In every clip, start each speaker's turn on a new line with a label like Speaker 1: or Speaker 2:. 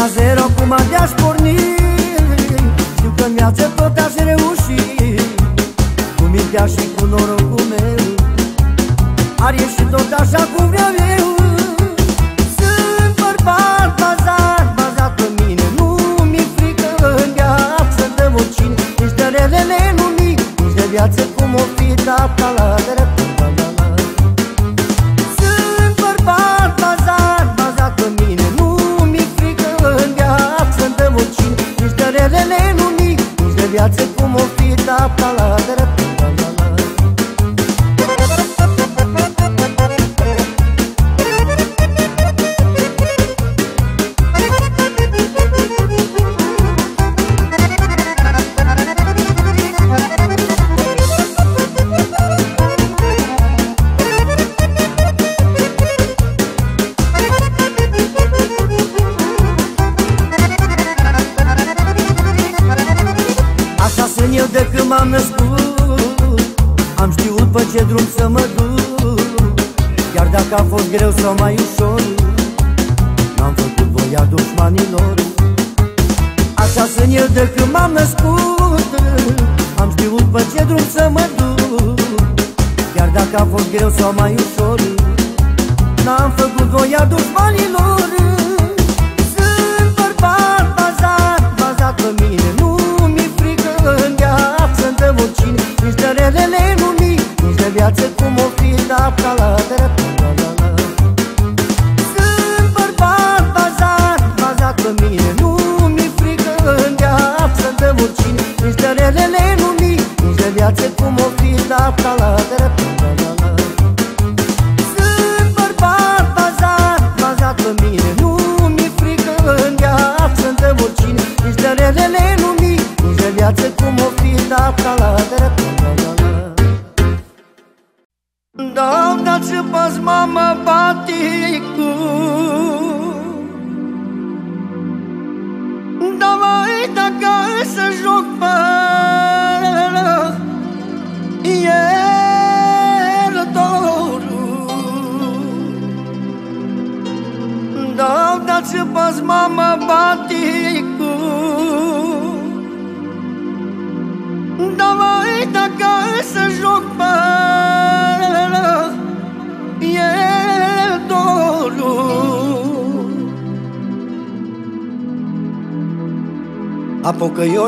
Speaker 1: la zero cum abia-aș porni. Știu că mi-ați tot aș reuși Cu mintea și cu norocul meu. Ar ieși tot așa cum vreau eu. născut. Am știut pe ce drum să mă duc. Chiar dacă a fost greu sau mai ușor N-am făcut voia dușmanilor. Așa sunt eu de când m-am născut. Am știut pe ce drum să mă duc. Chiar dacă a fost greu sau mai ușor N-am făcut voia dușmanilor. Sunt bărbat bazat, bazat pe mine. viață cum o fi da ca la Sunt bărbat bazat, bazat pe mine. Nu mi-e frică în viață de oricine Nici de relele nu mi Nici de viață cum o fi da ca la drept.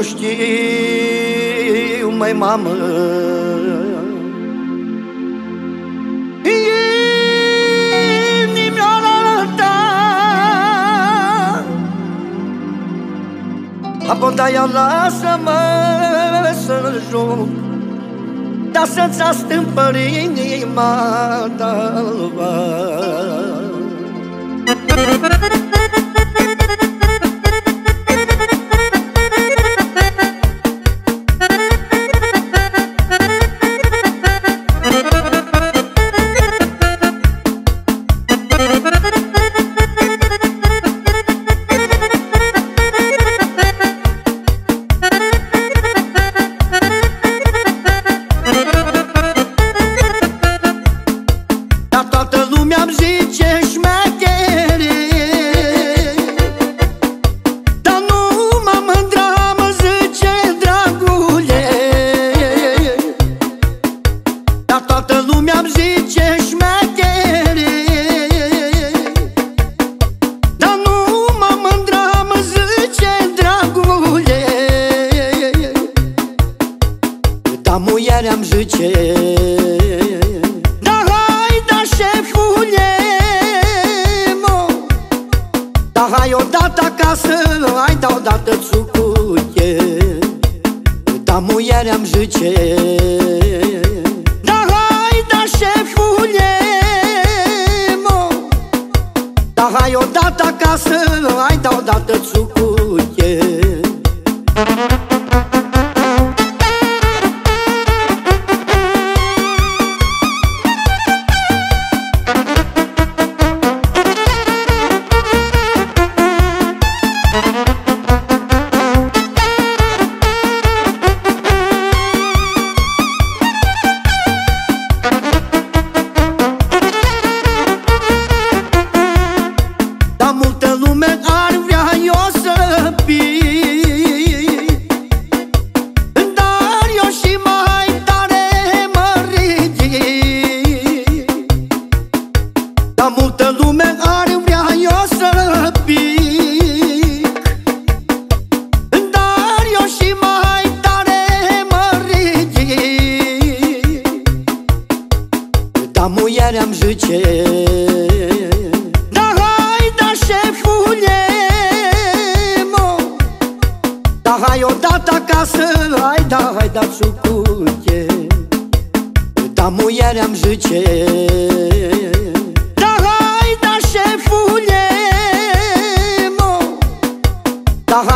Speaker 1: nu știu, mai mamă. Abodaia lasă-mă să joc Dar să-ți astâmpări inima ta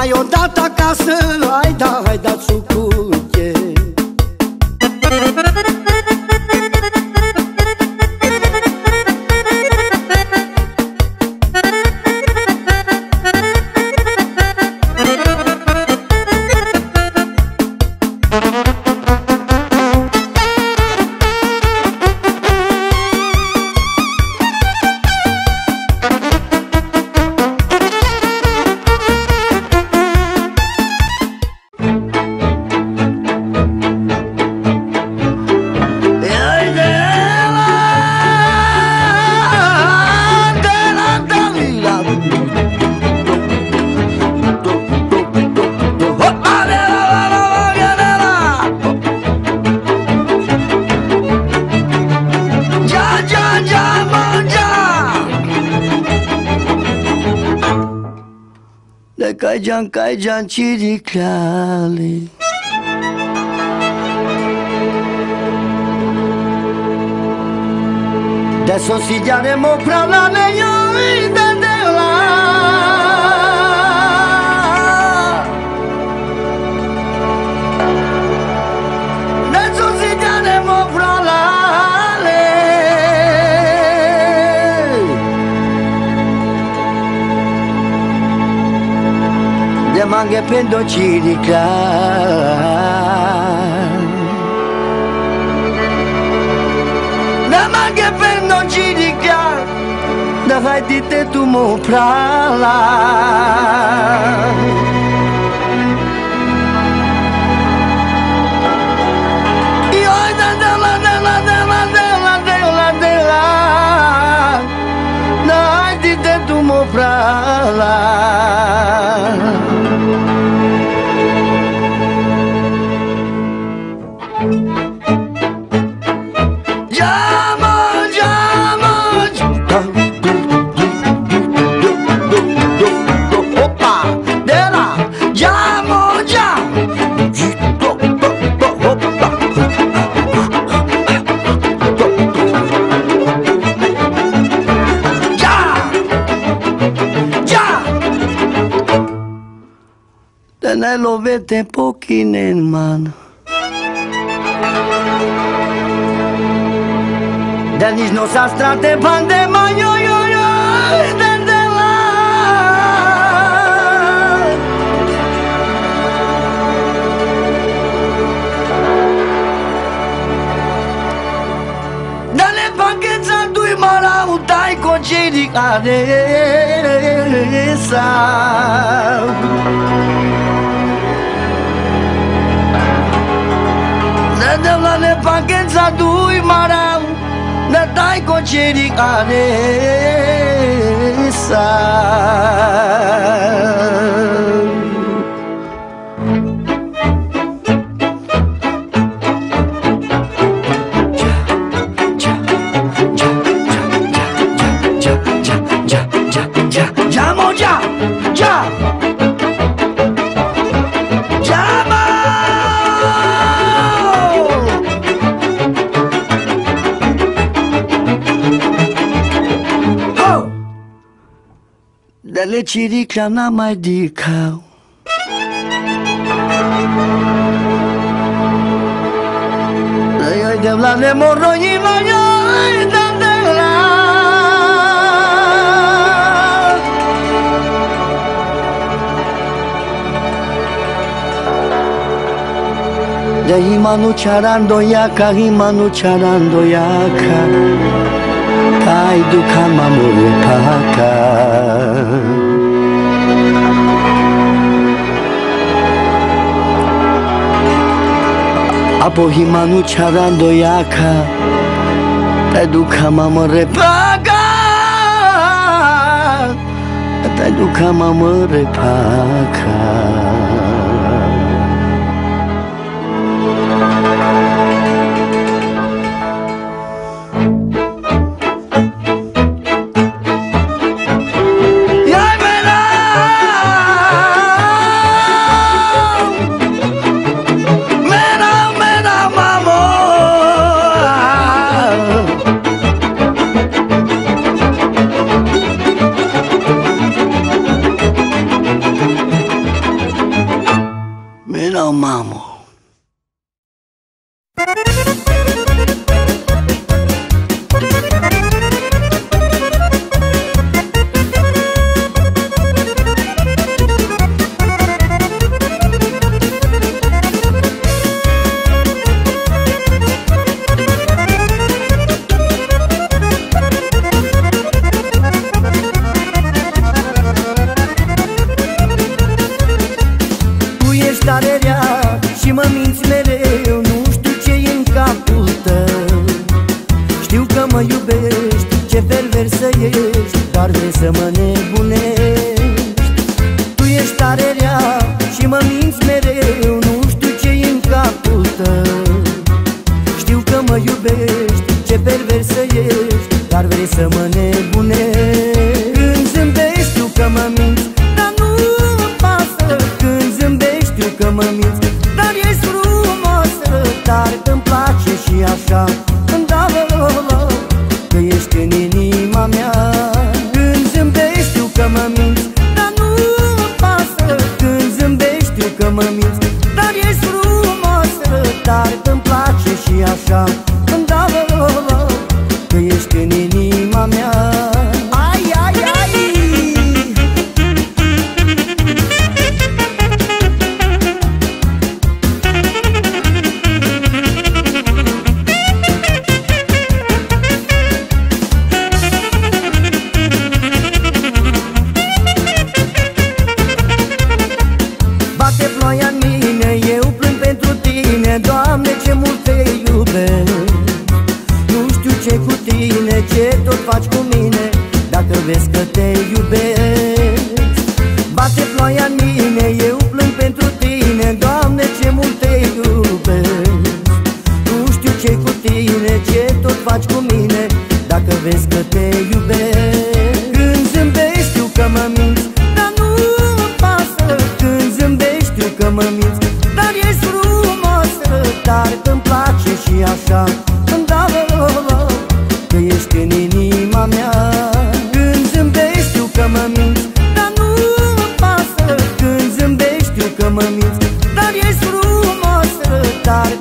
Speaker 1: Hai odată acasă
Speaker 2: Kaycan kaycan
Speaker 1: çiriklerli Adesso si chiameremo pra la leia mă pendo de ligar Não mă arrependo de vai de ter tu mão pra lá pra lá.
Speaker 2: Tenelo vete pochino in mano.
Speaker 1: Denis nossas strade bande magno yo yo dendela Dalle paghezza due mala utai concedi cadesa Nella ane pangenza dui maram na dai
Speaker 2: ko cheri ane sa Вечерикам на Мадикау. Ай, ай, да влане морно ни маня, ай, да дела. Да
Speaker 1: иману чарандо яка, иману чарандо яка. Кайду камамуре пака. απόγευμα τσαράν το ιάκα Πέντουκα μαμορε πάγα Πέντουκα μαμορε πάγα super să ești dar Parcă să mă nebunești. Tu ești tare rea și mă minți mereu Nu știu ce e în capul tău. Știu că mă iubești, ce perversă ești Dar vrei să mă nebunești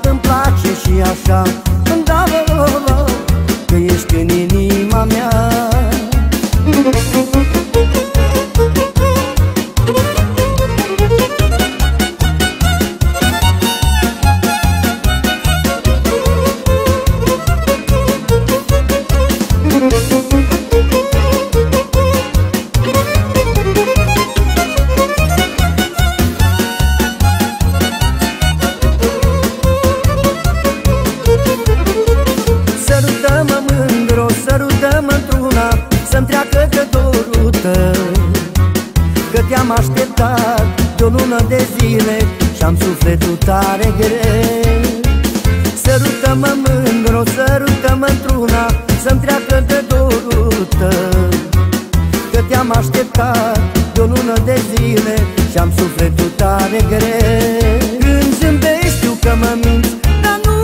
Speaker 1: mult îmi place și așa. Da, da, da, da, că ești în inima mea. Când zâmbești știu că mă minți Dar nu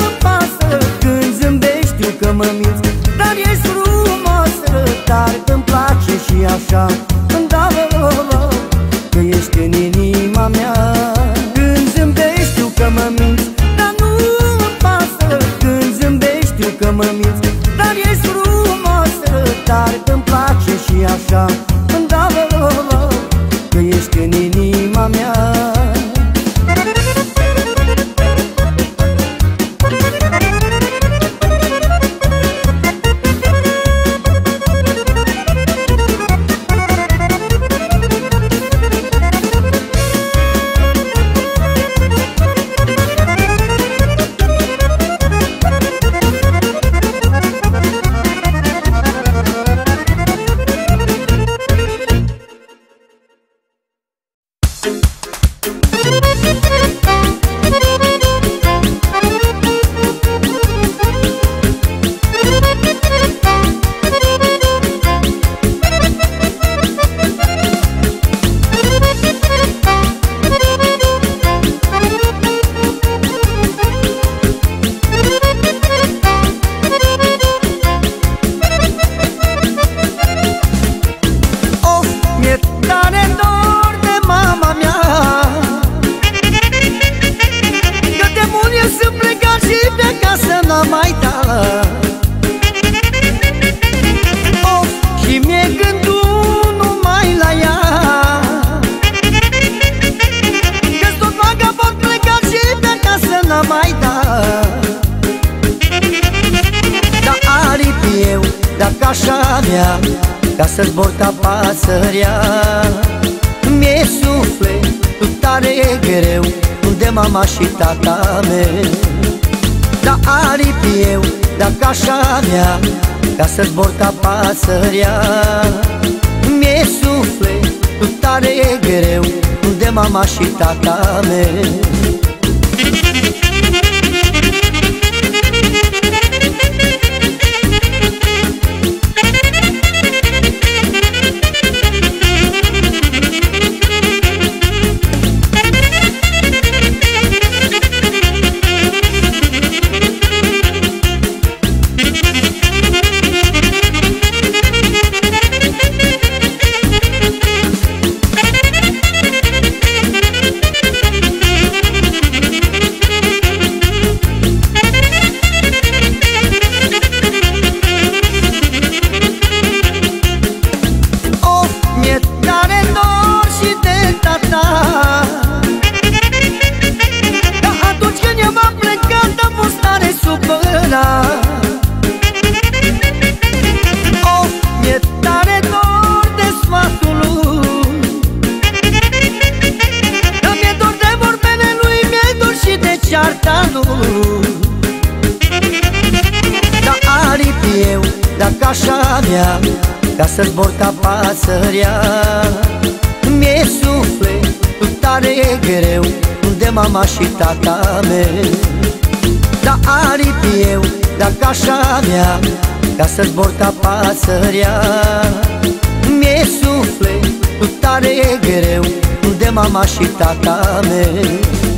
Speaker 1: mă pasă. Când zâmbești știu că mă minți Dar ești frumoasă Dar îmi place și așa Îmi dau că ești în inima mea. you să zbor ca pasărea Mi-e sufletul tare greu De mama și tata mea Da aripi eu, dacă așa mea Ca să zbor ca pasărea Mi-e sufletul tare greu De mama și tata mea mama și tata mea. Da aripi eu, dacă așa mea Ca să zbor ca pasărea. Mi-e sufletul tare greu De mama și tata mea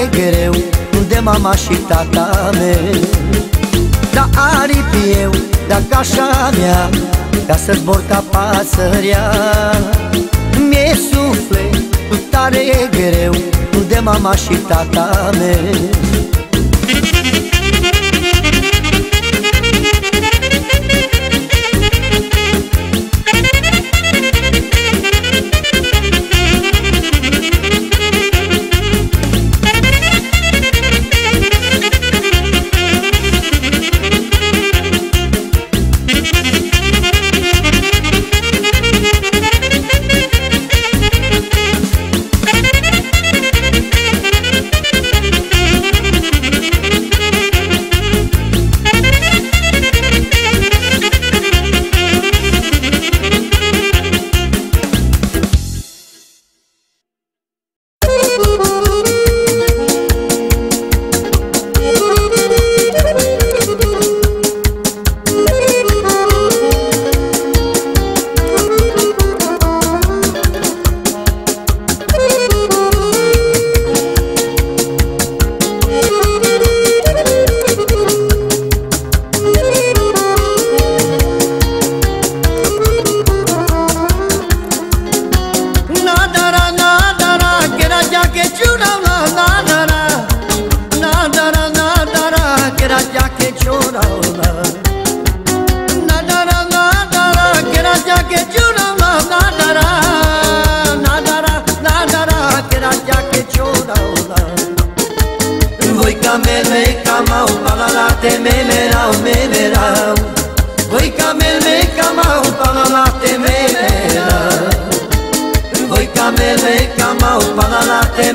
Speaker 1: tare greu De mama și tata mea Da aripi eu, dacă așa mea Ca să zbor ca pasărea. Mi-e sufletul tare greu De mama și tata mea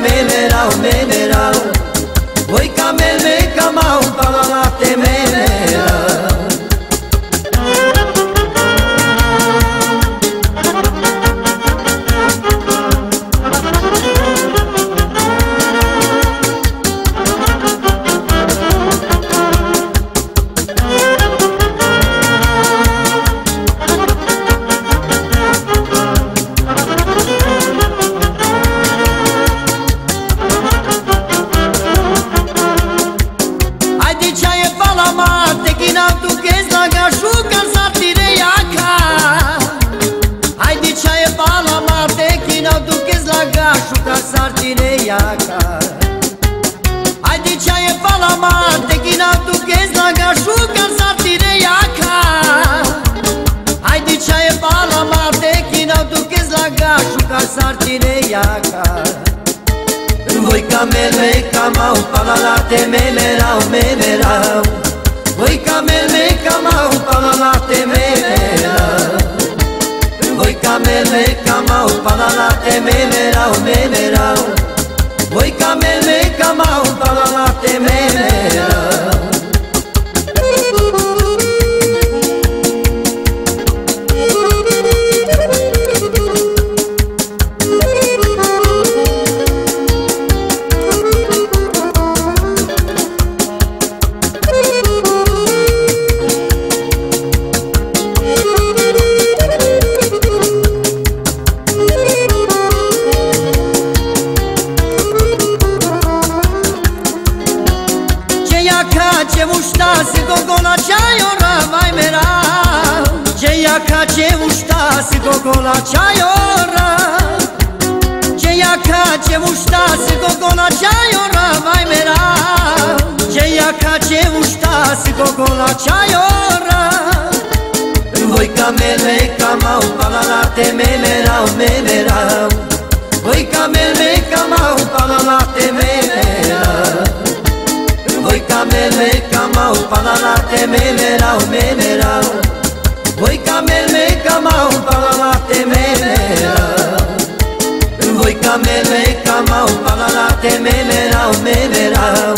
Speaker 1: me, me, la, me, me. Voi camele camau Palala te memerau memerau Voi camele camau Palala te memerau Voi camele camau Palala te memerau memerau Voi camele camau Palala te memerau Ce se gogola ceaiora. Ce iaca, ce mușta, se gogola ceaiora mai mera. Ce iaca, ce mușta, se gogola ceaiora. Voi camele, camau, palalate, memerau, memerau Voi camele, voi camele camau palalate memerau memerau Voi camele camau palalate memerau Voi camele camau palalate memerau memerau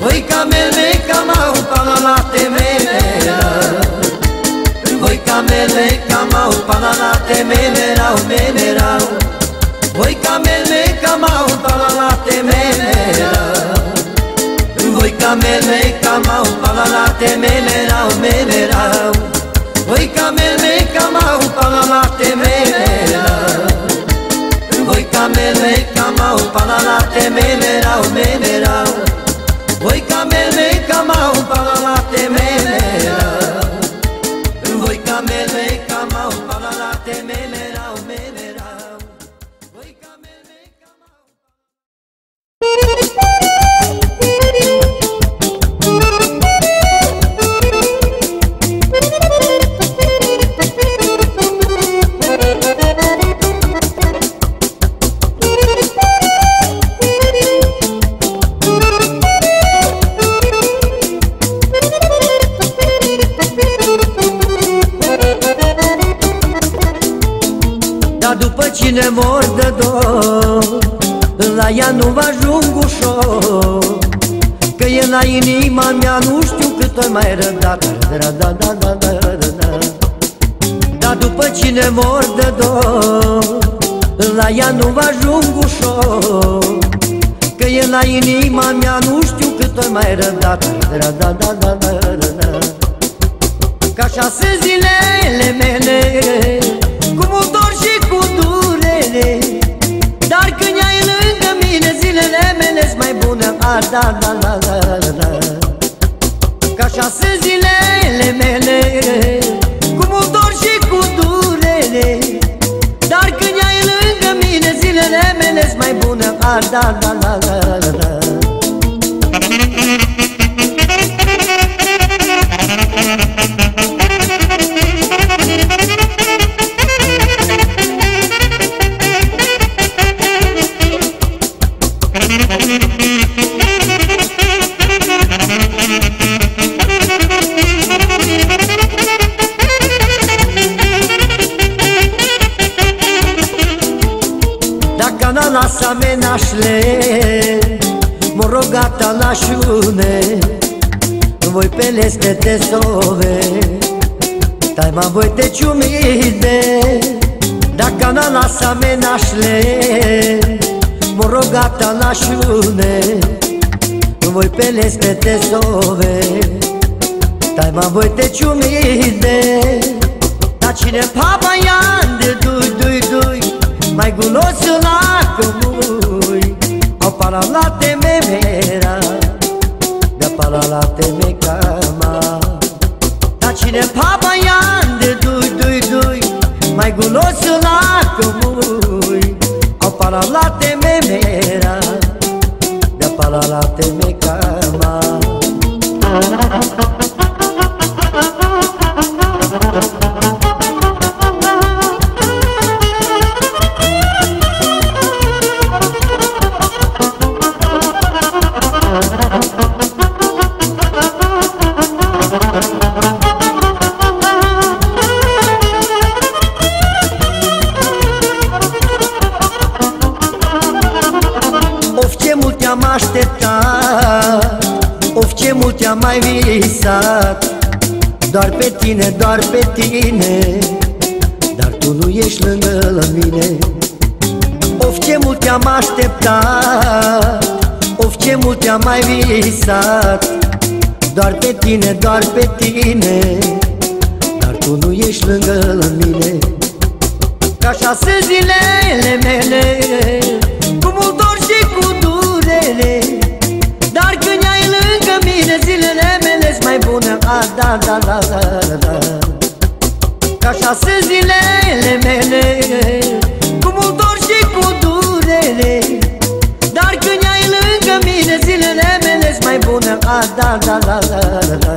Speaker 1: Voi camele camau palalate memerau Voi camele camau palalate memerau memerau Voi camele camau palalate memerau voi camele camau palalate memerau memerau Voi camele camau palalate memerau Voi camele camau palalate memerau memerau Voi camele camau palalate memerau La ea nu mă ajung ușor Că e la inima mea nu știu cât o mai rădat da, da, da, da, da, da, da. Dar după cine mor de dor La ea nu mă ajung ușor Că e la inima mea nu știu cât o mai rădat da, da, da, da, da, da, da. Ca așa sunt zilele mele Cu mult dor și cu durere mine Zilele mele mai bune ah, da, da, da, da, da. Ca așa sunt zilele mele Cu mult dor și cu durere Dar când ai lângă mine Zilele mele mai bune ah, da, da, da, da, da. Voi peleste te sove Tai ma voi te ciumide Dacă na lasă menașle Mă rogata nașune. Voi peleste te sove Tai ma voi te ciumide Dar cine papa ia de dui, dui, dui Mai gulos la comui Au paralate me mera De paralate me cama Dar cine papa ia de dui, dui, dui Mai gulos la comui Au paralate me mera De paralate me cama mai visat. Doar pe tine, doar pe tine Dar tu nu ești lângă la mine. Of, ce mult am așteptat Of, ce mult am mai visat. Doar pe tine, doar pe tine Dar tu nu ești lângă la mine. Ca așa sunt zilele mele da, da, da, da, da. Ca așa sunt zilele mele Cu mult dor și cu durere. Dar când ai lângă mine Zilele mele mai bune. Ah, da, da, da, da, da